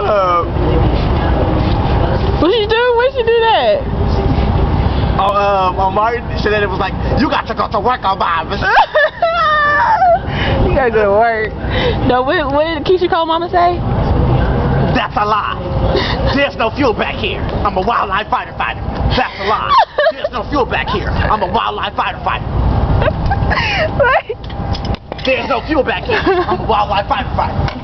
What What she do? What she do that? oh, um, on Martin, she said it was like, you got to go to work on Bob. you gotta go to work. No, what, what did Keyshia Cole mama say? That's a lie. There's no fuel back here. I'm a wildlife fighter fighter. That's a lie. There's no fuel back here. I'm a wildlife fighter fighter. There's no fuel back here. I'm a wildlife fighter fighter.